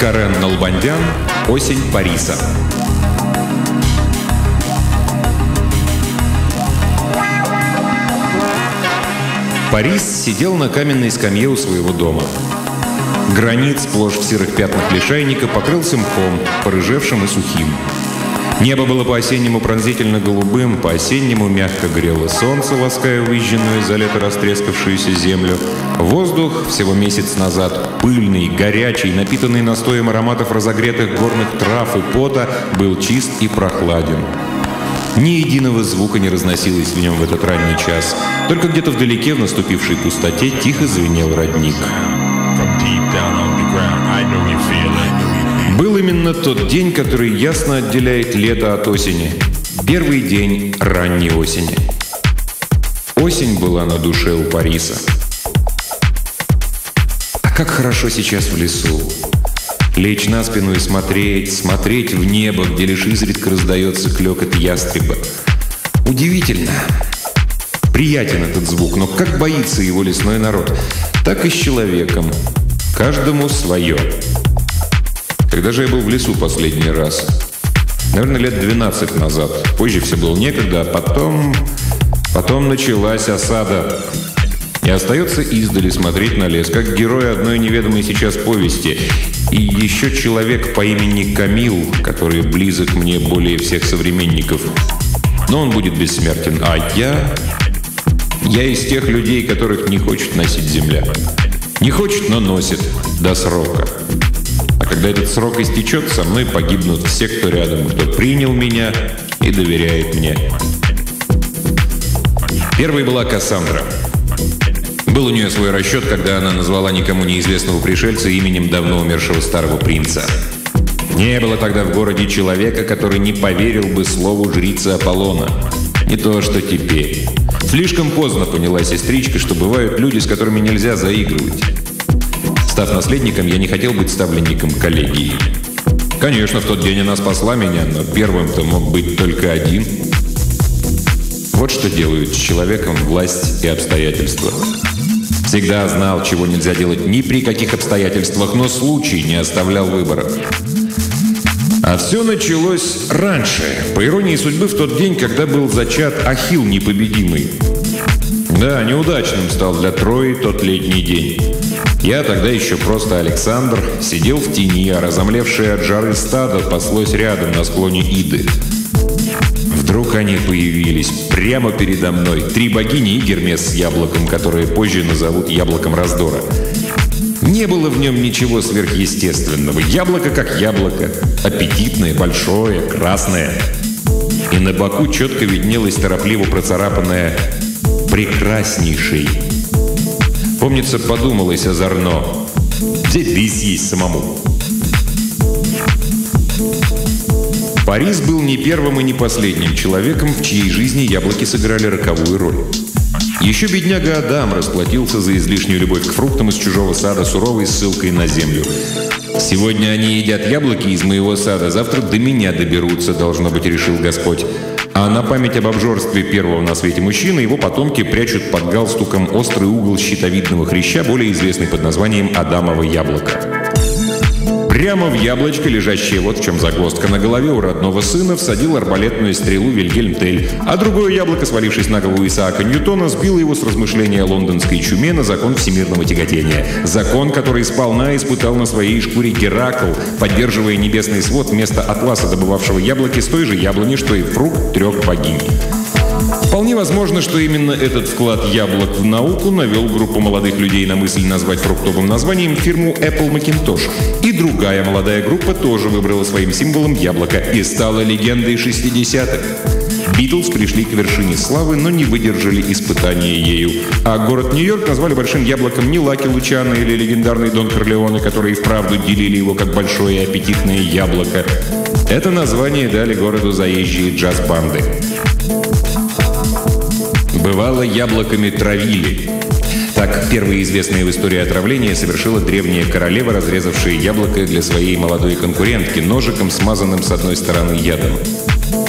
Карен Налбандян «Осень Париса». Парис сидел на каменной скамье у своего дома. Гранит, сплошь в серых пятнах лишайника, покрылся мхом, порыжевшим и сухим. Небо было по-осеннему пронзительно голубым, по-осеннему мягко грело солнце, лаская выжженную за лето растрескавшуюся землю. Воздух всего месяц назад, пыльный, горячий, напитанный настоем ароматов разогретых горных трав и пота, был чист и прохладен. Ни единого звука не разносилось в нем в этот ранний час. Только где-то вдалеке, в наступившей пустоте, тихо звенел родник. Был именно тот день, который ясно отделяет лето от осени. Первый день ранней осени. Осень была на душе у Париса. А как хорошо сейчас в лесу. Лечь на спину и смотреть, смотреть в небо, где лишь изредка раздается клёкот ястреба. Удивительно. Приятен этот звук, но как боится его лесной народ. Так и с человеком. Каждому свое. Когда же я был в лесу последний раз? Наверное, лет 12 назад. Позже все было некогда, а потом... Потом началась осада. И остается издали смотреть на лес, как герой одной неведомой сейчас повести. И еще человек по имени Камил, который близок мне более всех современников. Но он будет бессмертен. А я... Я из тех людей, которых не хочет носить земля. Не хочет, но носит. До срока. Когда этот срок истечет, со мной погибнут все, кто рядом, кто принял меня и доверяет мне. Первой была Кассандра. Был у нее свой расчет, когда она назвала никому неизвестного пришельца именем давно умершего старого принца. Не было тогда в городе человека, который не поверил бы слову жрицы Аполлона. Не то, что теперь. Слишком поздно поняла сестричка, что бывают люди, с которыми нельзя заигрывать. Став наследником, я не хотел быть ставленником коллегии. Конечно, в тот день она спасла меня, но первым-то мог быть только один. Вот что делают с человеком власть и обстоятельства. Всегда знал, чего нельзя делать ни при каких обстоятельствах, но случай не оставлял выбора. А все началось раньше, по иронии судьбы, в тот день, когда был зачат Ахил непобедимый. Да, неудачным стал для Трои тот летний день. Я тогда еще просто Александр, сидел в тени, а разомлевшее от жары стадо паслось рядом на склоне Иды. Вдруг они появились прямо передо мной. Три богини и Гермес с яблоком, которые позже назовут яблоком раздора. Не было в нем ничего сверхъестественного. Яблоко как яблоко. Аппетитное, большое, красное. И на боку четко виднелось торопливо процарапанное «прекраснейший». Помнится, подумалось озорно. Да и съесть самому. Парис был не первым и не последним человеком, в чьей жизни яблоки сыграли роковую роль. Еще бедняга Адам расплатился за излишнюю любовь к фруктам из чужого сада суровой ссылкой на землю. «Сегодня они едят яблоки из моего сада, завтра до меня доберутся», должно быть, решил Господь. А на память об обжорстве первого на свете мужчины его потомки прячут под галстуком острый угол щитовидного хряща, более известный под названием «Адамово яблоко». Прямо в яблочко, лежащее вот в чем загвоздка на голове у родного сына, всадил арбалетную стрелу Вильгельм Тель, а другое яблоко, свалившись на голову Исаака Ньютона, сбило его с размышления о лондонской чуме на закон всемирного тяготения. Закон, который сполна испытал на своей шкуре Геракл, поддерживая небесный свод вместо атласа, добывавшего яблоки с той же яблони, что и фрукт трех богинь. Вполне возможно, что именно этот вклад яблок в науку навел группу молодых людей на мысль назвать фруктовым названием фирму Apple Macintosh. И другая молодая группа тоже выбрала своим символом яблоко и стала легендой 60-х. Битлз пришли к вершине славы, но не выдержали испытания ею. А город Нью-Йорк назвали большим яблоком не Лаки Лучано или легендарный Дон Корлеоне, которые вправду делили его как большое аппетитное яблоко. Это название дали городу заезжие джаз-банды. Бывало, яблоками травили. Так, первое известное в истории отравление совершила древняя королева, разрезавшая яблоко для своей молодой конкурентки ножиком, смазанным с одной стороны ядом.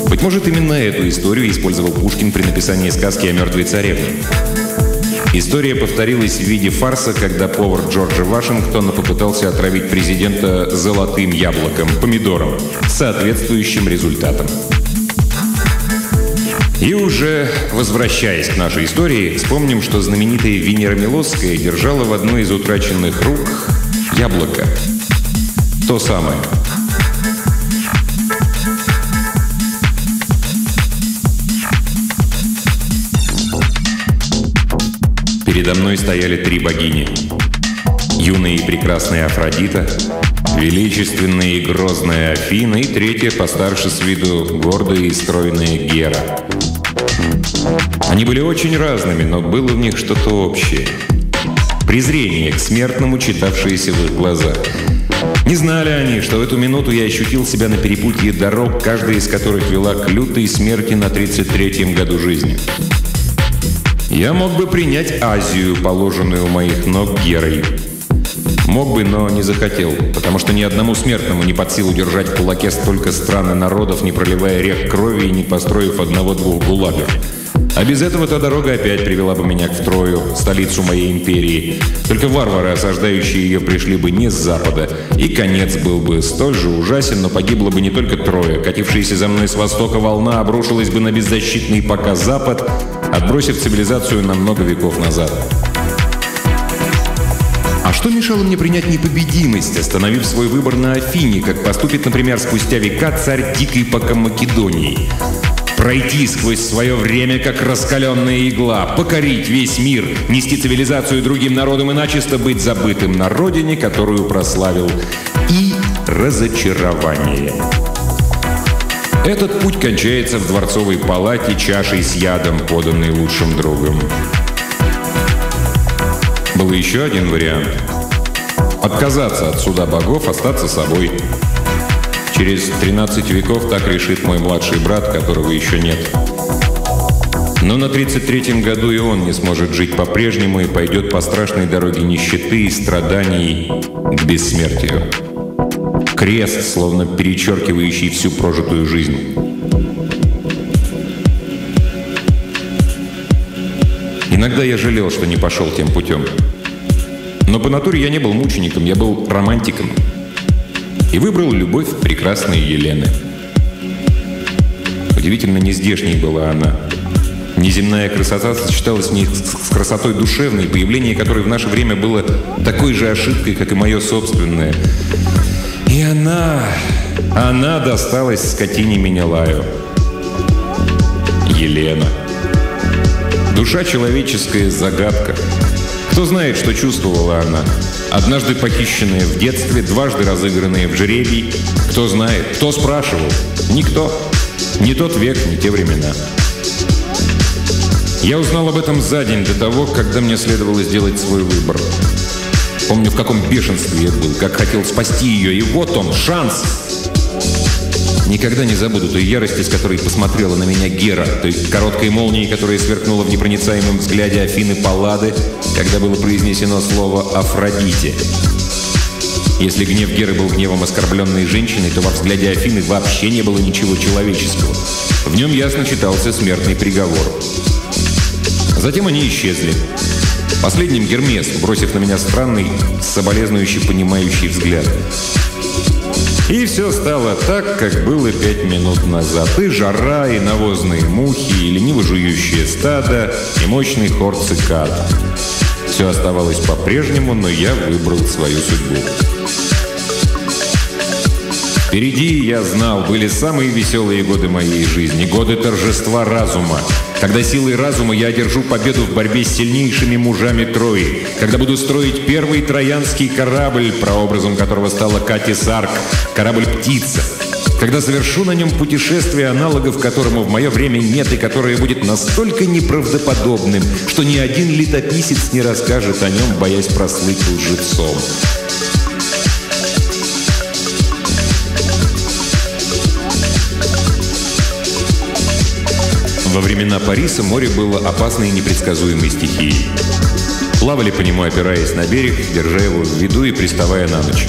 Быть может, именно эту историю использовал Пушкин при написании сказки о мертвой царевне. История повторилась в виде фарса, когда повар Джорджа Вашингтона попытался отравить президента золотым яблоком, помидором, с соответствующим результатом. И уже возвращаясь к нашей истории, вспомним, что знаменитая Венера Милосская держала в одной из утраченных рук яблоко. То самое. Передо мной стояли три богини. Юная и прекрасная Афродита, величественная и грозная Афина и третья, постарше с виду, гордая и стройная Гера. Они были очень разными, но было в них что-то общее. Презрение к смертному, читавшееся в их глазах. Не знали они, что в эту минуту я ощутил себя на перепутье дорог, каждая из которых вела к лютой смерти на 33-м году жизни. Я мог бы принять Азию, положенную у моих ног Герой. Мог бы, но не захотел, потому что ни одному смертному не под силу держать в кулаке столько стран и народов, не проливая рек крови и не построив одного-двух гулагов. А без этого та дорога опять привела бы меня к Трою, столицу моей империи. Только варвары, осаждающие ее, пришли бы не с запада. И конец был бы столь же ужасен, но погибла бы не только Троя. Катившаяся за мной с востока волна обрушилась бы на беззащитный пока запад, отбросив цивилизацию на много веков назад. А что мешало мне принять непобедимость, остановив свой выбор на Афине, как поступит, например, спустя века царь дикой пока Македонии? Пройти сквозь свое время, как раскаленная игла, покорить весь мир, нести цивилизацию другим народам и начисто быть забытым на родине, которую прославил. И разочарование. Этот путь кончается в дворцовой палате чашей с ядом, поданной лучшим другом. Был еще один вариант. Отказаться от суда богов, остаться собой – Через 13 веков так решит мой младший брат, которого еще нет. Но на 33-м году и он не сможет жить по-прежнему и пойдет по страшной дороге нищеты и страданий к бессмертию. Крест, словно перечеркивающий всю прожитую жизнь. Иногда я жалел, что не пошел тем путем. Но по натуре я не был мучеником, я был романтиком – и выбрал любовь прекрасной Елены. Удивительно нездешней была она. Неземная красота сочеталась с ней с красотой душевной, появление которой в наше время было такой же ошибкой, как и мое собственное. И она... Она досталась скотине Менелаю. Елена. Душа человеческая загадка. Кто знает, что чувствовала она? Однажды похищенные в детстве, дважды разыгранные в жребий. Кто знает, кто спрашивал? Никто. Не тот век, не те времена. Я узнал об этом за день до того, когда мне следовало сделать свой выбор. Помню, в каком бешенстве я был, как хотел спасти ее, и вот он, шанс! Никогда не забуду той ярости, с которой посмотрела на меня Гера, той короткой молнией, которая сверкнула в непроницаемом взгляде Афины Паллады, когда было произнесено слово «Афродите». Если гнев Геры был гневом оскорбленной женщины, то во взгляде Афины вообще не было ничего человеческого. В нем ясно читался смертный приговор. Затем они исчезли. Последним Гермес, бросив на меня странный, соболезнующий, понимающий взгляд. И все стало так, как было пять минут назад. И жара, и навозные мухи, и лениво жующее стадо, и мощный хор цикад. Все оставалось по-прежнему, но я выбрал свою судьбу. Впереди, я знал, были самые веселые годы моей жизни, годы торжества разума, когда силой разума я одержу победу в борьбе с сильнейшими мужами Трои, когда буду строить первый троянский корабль, прообразом которого стала Кати Сарк, корабль-птица, когда совершу на нем путешествие, аналогов которому в мое время нет и которое будет настолько неправдоподобным, что ни один летописец не расскажет о нем, боясь прослыть лжецом. Во времена Париса море было опасной и непредсказуемой стихией. Плавали по нему, опираясь на берег, держа его в виду и приставая на ночь.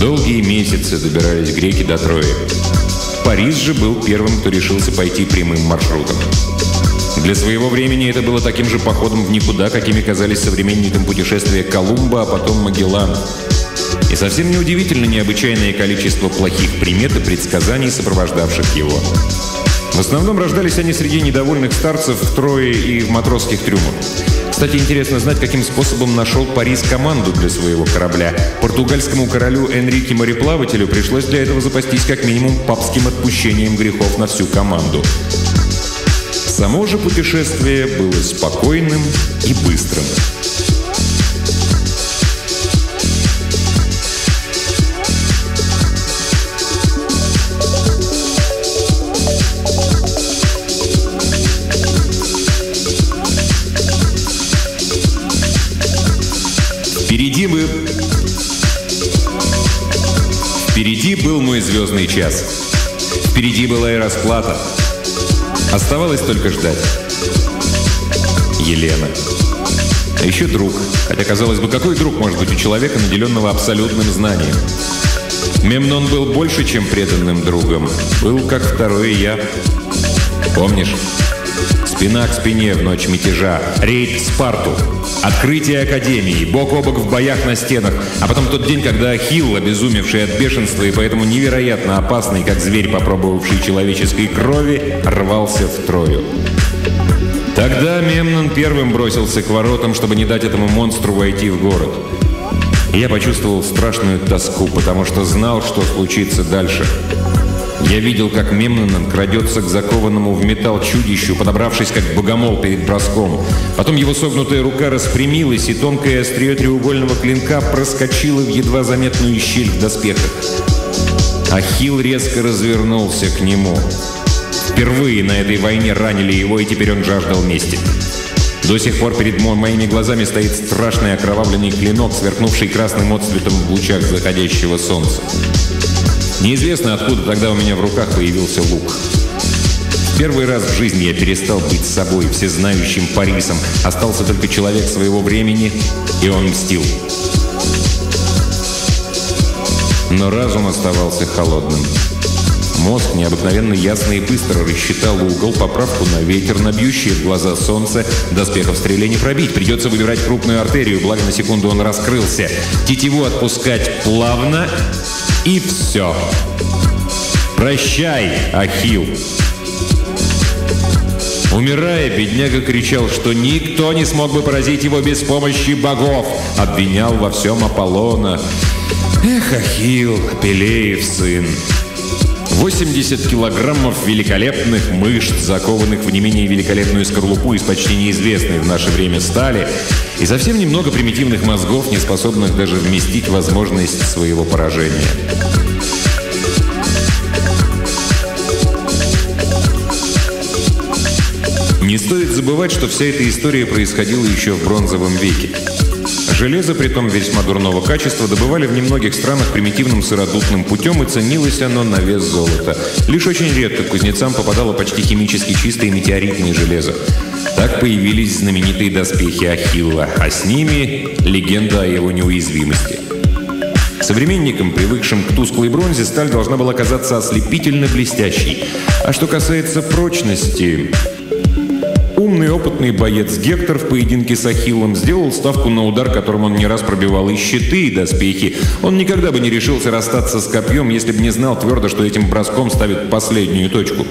Долгие месяцы добирались греки до Трои. Париж же был первым, кто решился пойти прямым маршрутом. Для своего времени это было таким же походом в никуда, какими казались современникам путешествия Колумба, а потом Магеллан. И совсем неудивительно необычайное количество плохих примет и предсказаний, сопровождавших его. В основном рождались они среди недовольных старцев в трое и в матросских трюмах. Кстати, интересно знать, каким способом нашел Парис команду для своего корабля. Португальскому королю Энрике Мореплавателю пришлось для этого запастись как минимум папским отпущением грехов на всю команду. Само же путешествие было спокойным и быстрым. Впереди бы... Впереди был мой звездный час. Впереди была и расплата. Оставалось только ждать. Елена. А еще друг. Хотя, казалось бы, какой друг может быть у человека, наделенного абсолютным знанием? Мемнон был больше, чем преданным другом. Был как второе я. Помнишь? Спина к спине в ночь мятежа. Рейд Спарту. Открытие Академии. Бок о бок в боях на стенах. А потом тот день, когда Ахилл, обезумевший от бешенства и поэтому невероятно опасный, как зверь, попробовавший человеческой крови, рвался в Трою. Тогда Мемнон первым бросился к воротам, чтобы не дать этому монстру войти в город. Я почувствовал страшную тоску, потому что знал, что случится дальше. Я видел, как Мемнон крадется к закованному в металл чудищу, подобравшись как богомол перед броском. Потом его согнутая рука распрямилась, и тонкое острие треугольного клинка проскочило в едва заметную щель в доспехах. Ахилл резко развернулся к нему. Впервые на этой войне ранили его, и теперь он жаждал мести. До сих пор перед моими глазами стоит страшный окровавленный клинок, сверкнувший красным отцветом в лучах заходящего солнца. Неизвестно, откуда тогда у меня в руках появился лук. Первый раз в жизни я перестал быть собой, всезнающим Парисом. Остался только человек своего времени, и он мстил. Но разум оставался холодным. Мозг необыкновенно ясно и быстро рассчитал угол, поправку на ветер, на бьющие в глаза солнце. Доспехов стреле не пробить. Придется выбирать крупную артерию, благо на секунду он раскрылся. Тетиву отпускать плавно и все. Прощай, Ахил. Умирая, бедняга кричал, что никто не смог бы поразить его без помощи богов. Обвинял во всем Аполлона. Эх, Ахил, Пелеев сын. 80 килограммов великолепных мышц, закованных в не менее великолепную скорлупу из почти неизвестной в наше время стали, и совсем немного примитивных мозгов, не способных даже вместить возможность своего поражения. Не стоит забывать, что вся эта история происходила еще в бронзовом веке. Железо, притом весьма дурного качества, добывали в немногих странах примитивным сыродутным путем, и ценилось оно на вес золота. Лишь очень редко кузнецам попадало почти химически чистое метеоритное железо. Так появились знаменитые доспехи Ахилла, а с ними легенда о его неуязвимости. Современникам, привыкшим к тусклой бронзе, сталь должна была казаться ослепительно блестящей. А что касается прочности, Умный опытный боец Гектор в поединке с Ахиллом сделал ставку на удар, которым он не раз пробивал и щиты, и доспехи. Он никогда бы не решился расстаться с копьем, если бы не знал твердо, что этим броском ставит последнюю точку.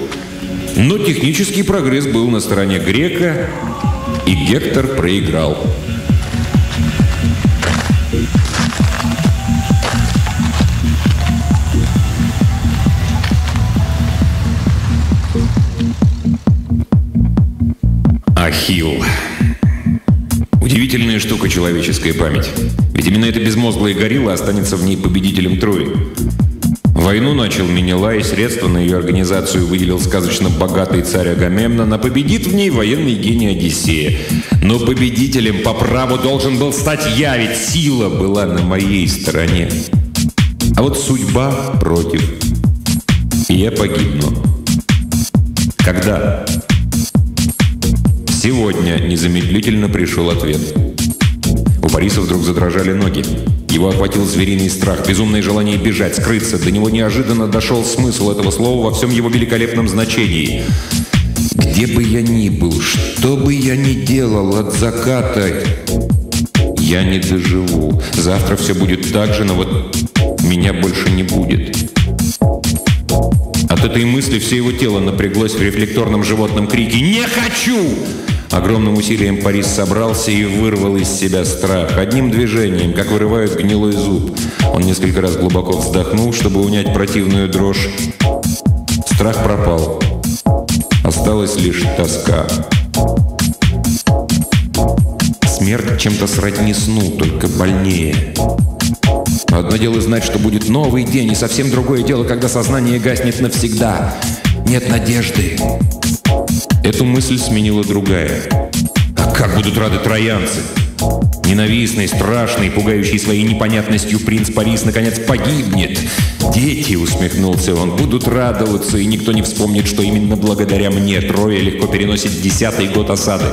Но технический прогресс был на стороне Грека, и Гектор проиграл. Ахилл. Удивительная штука человеческая память. Ведь именно эта безмозглая горилла останется в ней победителем Трои. Войну начал Менелай, средства на ее организацию выделил сказочно богатый царь Агамемнон, а победит в ней военный гений Одиссея. Но победителем по праву должен был стать я, ведь сила была на моей стороне. А вот судьба против. И я погибну. Когда? Сегодня незамедлительно пришел ответ. Бориса вдруг задрожали ноги. Его охватил звериный страх, безумное желание бежать, скрыться. До него неожиданно дошел смысл этого слова во всем его великолепном значении. Где бы я ни был, что бы я ни делал от заката, я не доживу. Завтра все будет так же, но вот меня больше не будет. От этой мысли все его тело напряглось в рефлекторном животном крике «Не хочу!» Огромным усилием Парис собрался и вырвал из себя страх. Одним движением, как вырывают гнилой зуб. Он несколько раз глубоко вздохнул, чтобы унять противную дрожь. Страх пропал. Осталась лишь тоска. Смерть чем-то сродни сну, только больнее. Одно дело знать, что будет новый день, и совсем другое дело, когда сознание гаснет навсегда. Нет надежды. Эту мысль сменила другая. А как будут рады троянцы? Ненавистный, страшный, пугающий своей непонятностью принц Парис наконец погибнет. «Дети», — усмехнулся он, — «будут радоваться, и никто не вспомнит, что именно благодаря мне трое легко переносит десятый год осады.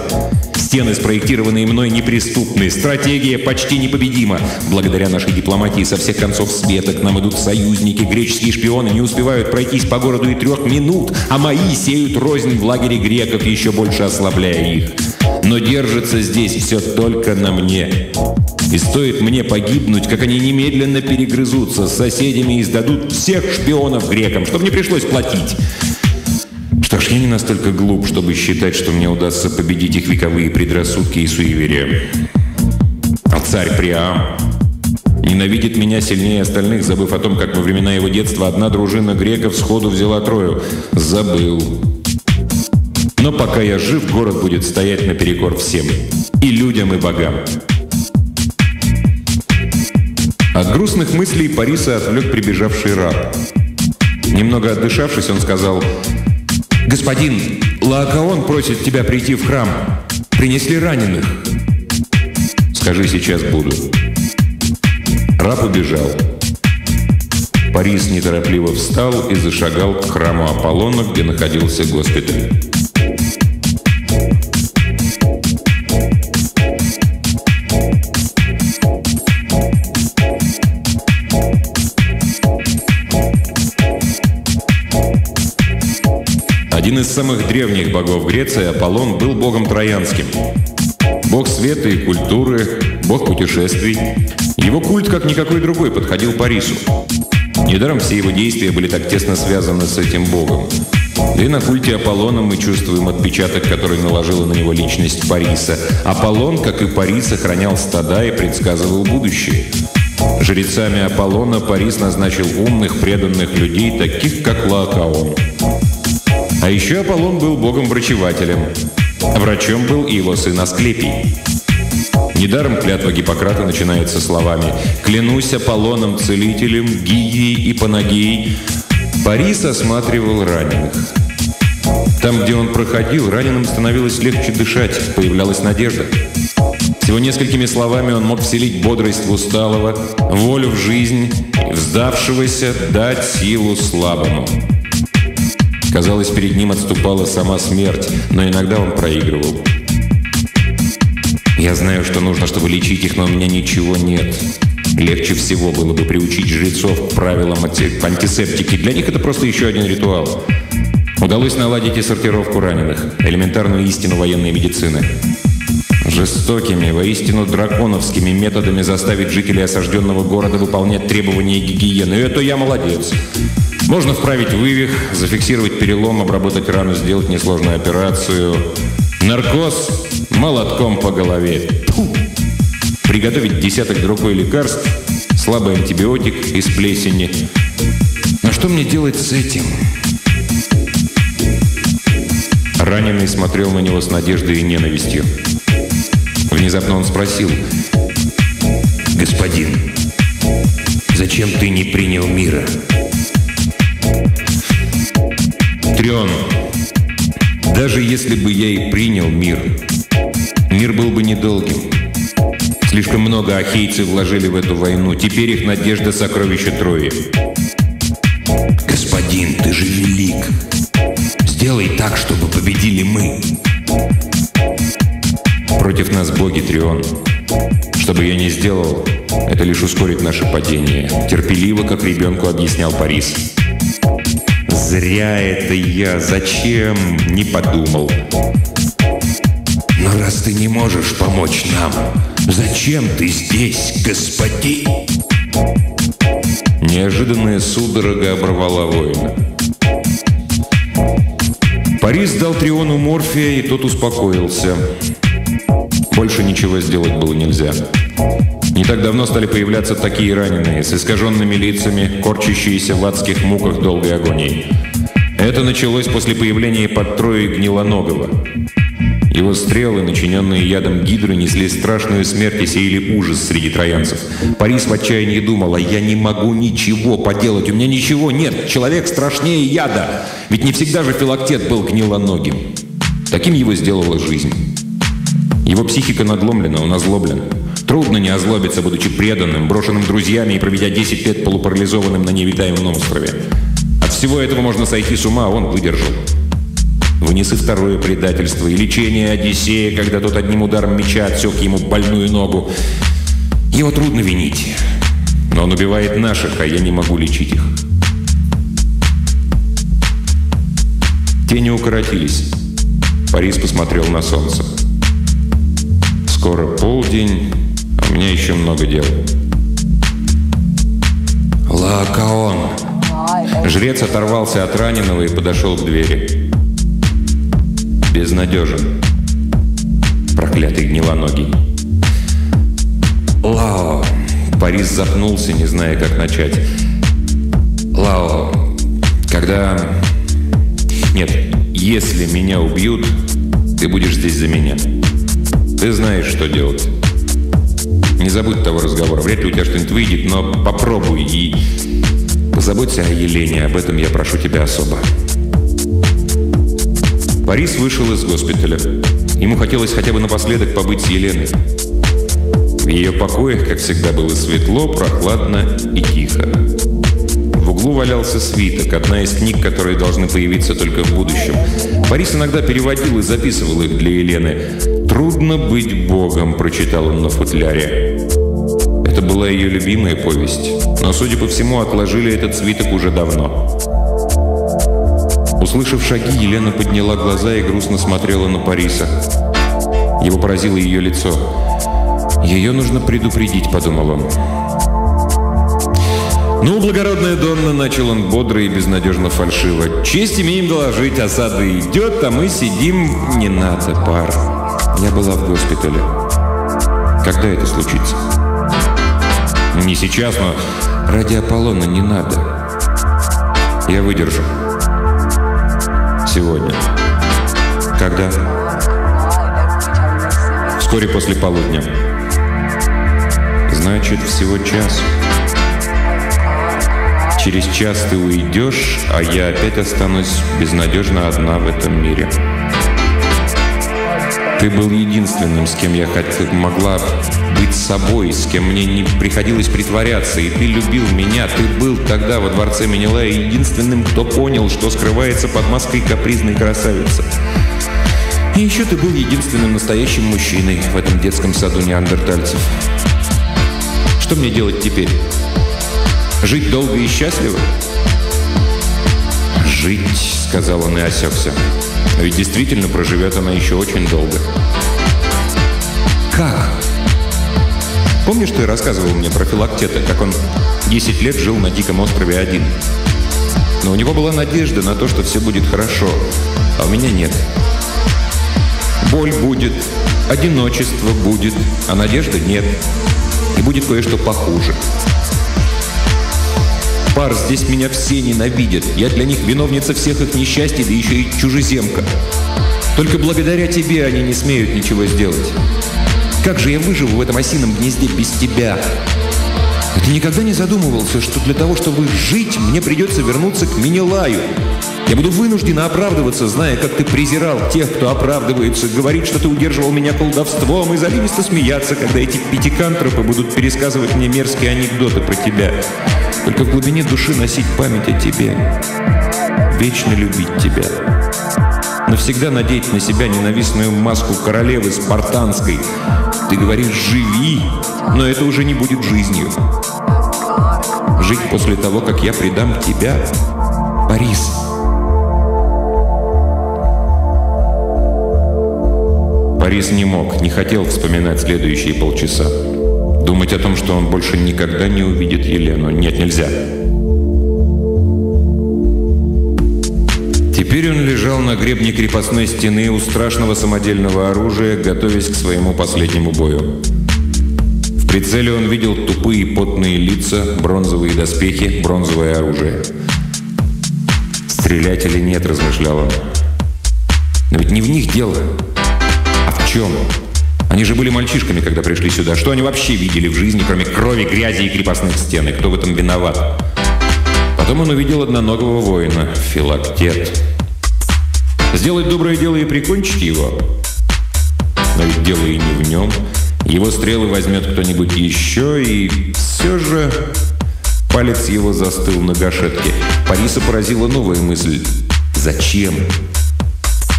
Стены, спроектированные мной, неприступны. Стратегия почти непобедима. Благодаря нашей дипломатии со всех концов света к нам идут союзники. Греческие шпионы не успевают пройтись по городу и трех минут, а мои сеют рознь в лагере греков, еще больше ослабляя их. Но держится здесь все только на мне. И стоит мне погибнуть, как они немедленно перегрызутся с соседями и сдадут всех шпионов грекам, чтобы не пришлось платить. Что ж, я не настолько глуп, чтобы считать, что мне удастся победить их вековые предрассудки и суеверия. А царь Приам ненавидит меня сильнее остальных, забыв о том, как во времена его детства одна дружина греков сходу взяла Трою. Забыл. Но пока я жив, город будет стоять наперекор всем. И людям, и богам. От грустных мыслей Париса отвлек прибежавший раб. Немного отдышавшись, он сказал «Господин, Лаокаон просит тебя прийти в храм. Принесли раненых». «Скажи, сейчас буду». Раб убежал. Парис неторопливо встал и зашагал к храму Аполлона, где находился госпиталь. Один из самых древних богов Греции, Аполлон, был богом троянским. Бог света и культуры, бог путешествий. Его культ, как никакой другой, подходил Парису. Недаром все его действия были так тесно связаны с этим богом. Да и на культе Аполлона мы чувствуем отпечаток, который наложила на него личность Париса. Аполлон, как и Парис, охранял стада и предсказывал будущее. Жрецами Аполлона Парис назначил умных, преданных людей, таких как Лаокаон. А еще Аполлон был богом-врачевателем. Врачом был и его сын Асклепий. Недаром клятва Гиппократа начинается словами «Клянусь Аполлоном, целителем, Гией и Панагией». Парис осматривал раненых. Там, где он проходил, раненым становилось легче дышать, появлялась надежда. Всего несколькими словами он мог вселить бодрость в усталого, волю в жизнь, вздавшегося дать силу слабому. Казалось, перед ним отступала сама смерть, но иногда он проигрывал. Я знаю, что нужно, чтобы лечить их, но у меня ничего нет. Легче всего было бы приучить жрецов к правилам антисептики. Для них это просто еще один ритуал. Удалось наладить и сортировку раненых, элементарную истину военной медицины. Жестокими, воистину драконовскими методами заставить жителей осажденного города выполнять требования гигиены. Это я молодец. Можно вправить вывих, зафиксировать перелом, обработать рану, сделать несложную операцию. Наркоз молотком по голове. Фу. Приготовить десяток другой лекарств, слабый антибиотик из плесени. Но что мне делать с этим? Раненый смотрел на него с надеждой и ненавистью. Внезапно он спросил, «Господин, зачем ты не принял мира?» Трион, даже если бы я и принял мир, мир был бы недолгим. Слишком много ахейцев вложили в эту войну. Теперь их надежда сокровища Трои. Господин, ты же велик. Сделай так, чтобы победили мы. Против нас боги, Трион. Что бы я ни сделал, это лишь ускорит наше падение. Терпеливо, как ребенку объяснял Парис. Зря это я. Зачем? Не подумал. Но раз ты не можешь помочь нам, зачем ты здесь, господин? Неожиданная судорога оборвала воина. Парис дал Триону морфия, и тот успокоился. Больше ничего сделать было нельзя. Не так давно стали появляться такие раненые, с искаженными лицами, корчащиеся в адских муках долгой агонии. Это началось после появления под Трои Гнилоногого. Его стрелы, начиненные ядом гидры, несли страшную смерть и сеяли ужас среди троянцев. Парис в отчаянии думал, а я не могу ничего поделать, у меня ничего нет, человек страшнее яда. Ведь не всегда же филактет был гнилоногим. Таким его сделала жизнь. Его психика надломлена, он озлоблен. Трудно не озлобиться, будучи преданным, брошенным друзьями и проведя 10 лет полупарализованным на необитаемом острове. От всего этого можно сойти с ума, а он выдержал. Вынес и второе предательство, и лечение Одиссея, когда тот одним ударом меча отсек ему больную ногу. Его трудно винить. Но он убивает наших, а я не могу лечить их. Тени укоротились. Парис посмотрел на солнце. Скоро полдень, у меня еще много дел. Лакаон. Жрец оторвался от раненого и подошел к двери безнадежен. Проклятый гнилоногий. Лао. Парис запнулся, не зная, как начать. Лао, когда... Нет, если меня убьют, ты будешь здесь за меня. Ты знаешь, что делать. Не забудь того разговора. Вряд ли у тебя что-нибудь выйдет, но попробуй и... Позаботься о Елене, об этом я прошу тебя особо. Борис вышел из госпиталя. Ему хотелось хотя бы напоследок побыть с Еленой. В ее покоях, как всегда, было светло, прохладно и тихо. В углу валялся свиток, одна из книг, которые должны появиться только в будущем. Борис иногда переводил и записывал их для Елены. «Трудно быть Богом», – прочитал он на футляре. Это была ее любимая повесть, но, судя по всему, отложили этот свиток уже давно. Услышав шаги, Елена подняла глаза и грустно смотрела на Париса. Его поразило ее лицо. «Ее нужно предупредить», — подумал он. «Ну, благородная Донна», — начал он бодро и безнадежно фальшиво. «Честь имеем доложить, осада идет, а мы сидим...» «Не надо, пар. Я была в госпитале. Когда это случится?» «Не сейчас, но ради Аполлона не надо. Я выдержу» сегодня. Когда? Вскоре после полудня. Значит, всего час. Через час ты уйдешь, а я опять останусь безнадежно одна в этом мире. Ты был единственным, с кем я хоть могла быть собой, с кем мне не приходилось притворяться, и ты любил меня. Ты был тогда во дворце Менелая единственным, кто понял, что скрывается под маской капризной красавицы. И еще ты был единственным настоящим мужчиной в этом детском саду неандертальцев. Что мне делать теперь? Жить долго и счастливо? «Жить», — сказал он и осекся. Ведь действительно проживет она еще очень долго. Как? Помнишь, ты рассказывал мне про Филактета, как он 10 лет жил на диком острове один? Но у него была надежда на то, что все будет хорошо, а у меня нет. Боль будет, одиночество будет, а надежды нет. И будет кое-что похуже. Пар, здесь меня все ненавидят. Я для них виновница всех их несчастий, да еще и чужеземка. Только благодаря тебе они не смеют ничего сделать. Как же я выживу в этом осином гнезде без тебя? А ты никогда не задумывался, что для того, чтобы жить, мне придется вернуться к Минилаю? Я буду вынуждена оправдываться, зная, как ты презирал тех, кто оправдывается, говорить, что ты удерживал меня колдовством, и заливисто смеяться, когда эти пятикантропы будут пересказывать мне мерзкие анекдоты про тебя. Только в глубине души носить память о тебе. Вечно любить тебя. Навсегда надеть на себя ненавистную маску королевы спартанской. Ты говоришь «живи», но это уже не будет жизнью. Жить после того, как я предам тебя, Борис. Борис не мог, не хотел вспоминать следующие полчаса. Думать о том, что он больше никогда не увидит Елену, нет, нельзя. Теперь он лежал на гребне крепостной стены у страшного самодельного оружия, готовясь к своему последнему бою. В прицеле он видел тупые потные лица, бронзовые доспехи, бронзовое оружие. «Стрелять или нет?» – размышлял он. «Но ведь не в них дело. А в чем?» Они же были мальчишками, когда пришли сюда. Что они вообще видели в жизни, кроме крови, грязи и крепостных стен? И кто в этом виноват? Потом он увидел одноногого воина, филактет. Сделать доброе дело и прикончить его? Но ведь дело и не в нем. Его стрелы возьмет кто-нибудь еще, и все же... Палец его застыл на гашетке. Париса поразила новая мысль. Зачем?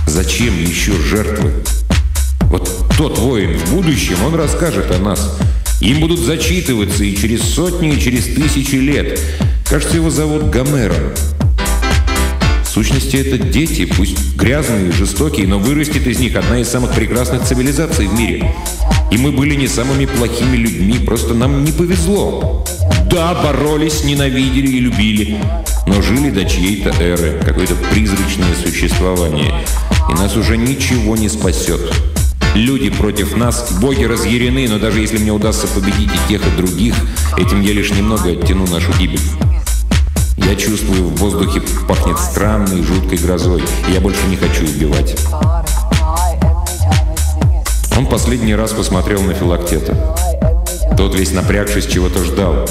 Зачем еще жертвы? Вот тот воин в будущем, он расскажет о нас. Им будут зачитываться и через сотни, и через тысячи лет. Кажется, его зовут Гомером. В сущности, это дети, пусть грязные и жестокие, но вырастет из них одна из самых прекрасных цивилизаций в мире. И мы были не самыми плохими людьми, просто нам не повезло. Да, боролись, ненавидели и любили, но жили до чьей-то эры, какое-то призрачное существование. И нас уже ничего не спасет. Люди против нас, боги разъярены, но даже если мне удастся победить и тех, и других, этим я лишь немного оттяну нашу гибель. Я чувствую, в воздухе пахнет странной, жуткой грозой, и я больше не хочу убивать. Он последний раз посмотрел на филактета. Тот, весь напрягшись, чего-то ждал.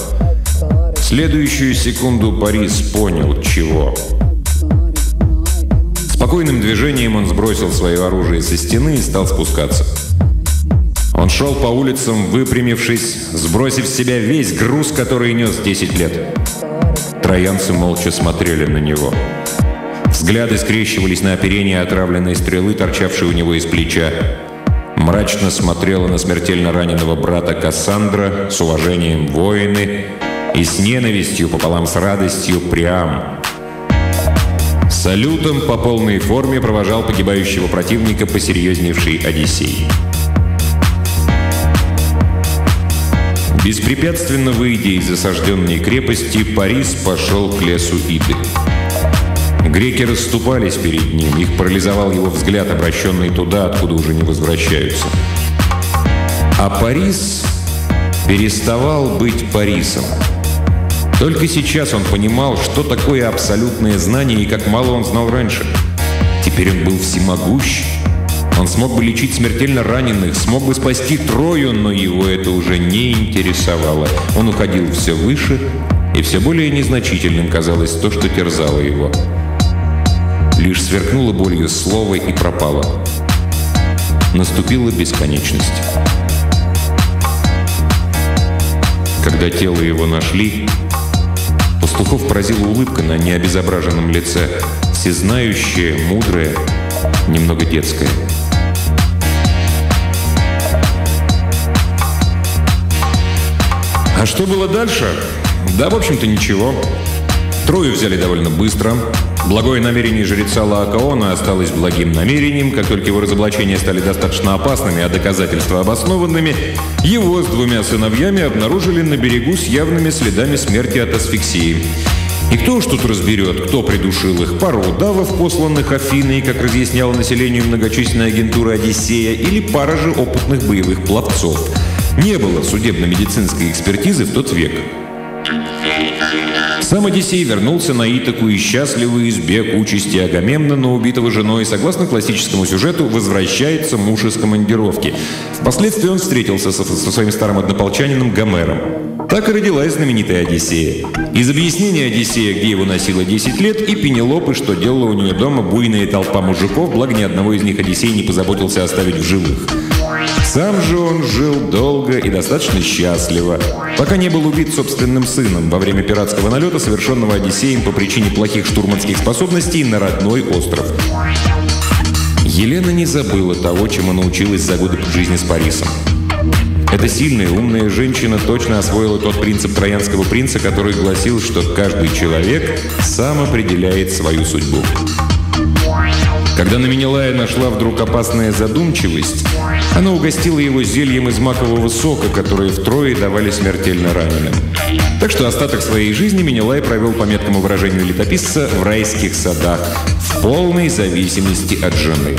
В следующую секунду Борис понял, чего. Спокойным движением он сбросил свое оружие со стены и стал спускаться. Он шел по улицам, выпрямившись, сбросив с себя весь груз, который нес 10 лет. Троянцы молча смотрели на него. Взгляды скрещивались на оперение отравленной стрелы, торчавшей у него из плеча. Мрачно смотрела на смертельно раненого брата Кассандра, с уважением воины и с ненавистью пополам с радостью Приам, Салютом по полной форме провожал погибающего противника посерьезневший Одиссей. Беспрепятственно выйдя из осажденной крепости, Парис пошел к лесу Иды. Греки расступались перед ним, их парализовал его взгляд, обращенный туда, откуда уже не возвращаются. А Парис переставал быть Парисом. Только сейчас он понимал, что такое абсолютное знание и как мало он знал раньше. Теперь он был всемогущ. Он смог бы лечить смертельно раненых, смог бы спасти Трою, но его это уже не интересовало. Он уходил все выше, и все более незначительным казалось то, что терзало его. Лишь сверкнуло болью слово и пропало. Наступила бесконечность. Когда тело его нашли, Пастухов поразила улыбка на необезображенном лице, всезнающая, мудрая, немного детская. А что было дальше? Да, в общем-то, ничего. Трою взяли довольно быстро. Благое намерение жреца Лаокаона осталось благим намерением. Как только его разоблачения стали достаточно опасными, а доказательства обоснованными, его с двумя сыновьями обнаружили на берегу с явными следами смерти от асфиксии. И кто уж тут разберет, кто придушил их? Пару удавов, посланных Афиной, как разъясняла населению многочисленная агентура «Одиссея», или пара же опытных боевых пловцов. Не было судебно-медицинской экспертизы в тот век. Сам Одиссей вернулся на Итаку и счастливый избег участи Агамемнона, убитого женой, согласно классическому сюжету, возвращается муж из командировки. Впоследствии он встретился со, со своим старым однополчанином Гомером. Так и родилась знаменитая Одиссея. Из объяснения Одиссея, где его носило 10 лет, и Пенелопы, что делала у нее дома буйная толпа мужиков, благо ни одного из них Одиссей не позаботился оставить в живых. Сам же он жил долго и достаточно счастливо, пока не был убит собственным сыном во время пиратского налета, совершенного Одиссеем по причине плохих штурманских способностей на родной остров. Елена не забыла того, чему научилась за годы жизни с Парисом. Эта сильная, умная женщина точно освоила тот принцип троянского принца, который гласил, что каждый человек сам определяет свою судьбу. Когда на Менелая нашла вдруг опасная задумчивость, она угостила его зельем из макового сока, которые втрое давали смертельно раненым. Так что остаток своей жизни Менелай провел, по меткому выражению летописца, в райских садах, в полной зависимости от жены.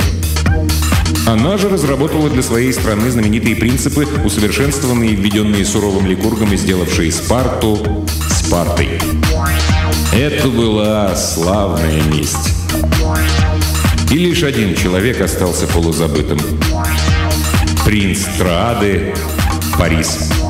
Она же разработала для своей страны знаменитые принципы, усовершенствованные и введенные суровым ликургом и сделавшие Спарту Спартой. Это была славная месть. И лишь один человек остался полузабытым. Принц Траады Парис.